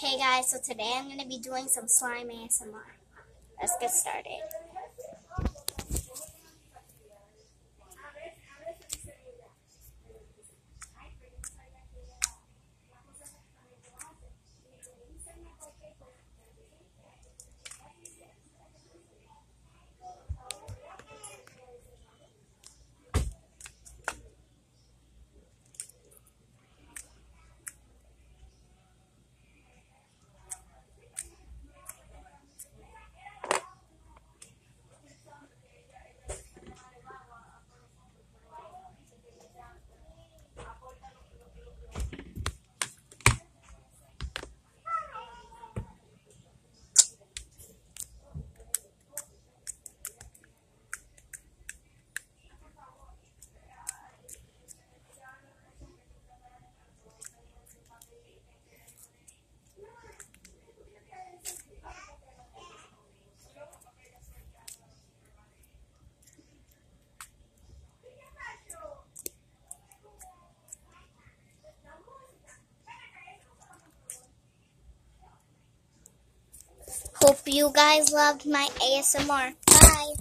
Hey guys, so today I'm going to be doing some slime ASMR. Let's get started. Hope you guys loved my ASMR. Bye.